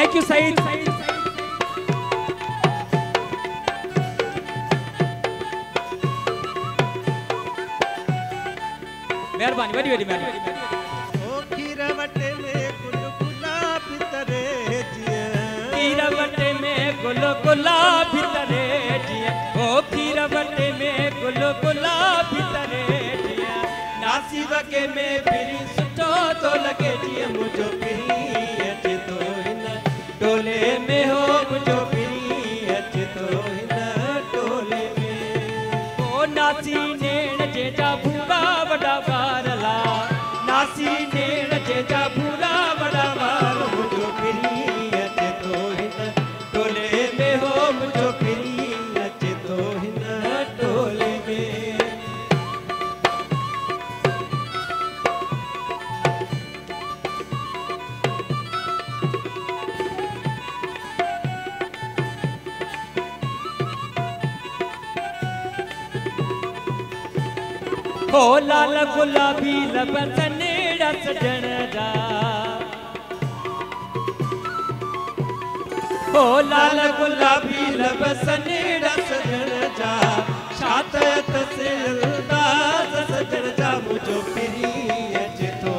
thank U Saeed मेहरबानी very very मेहरबानी गुल गुलाब तरे जिया ओ खीरवट में गुल गुलाब तरे जिया के में फिर सुठो तो लगे जी मुझो नासी ने जेजा भूरा वॾा पारा नासी नेण जेजा भूरा ओ लाल गुलाबी लब तनेड़ा सजन दा ओ लाल गुलाबी लब सनेड़ा सजन जा सात तसेल दास सजन जा मुजो पिरी अज तो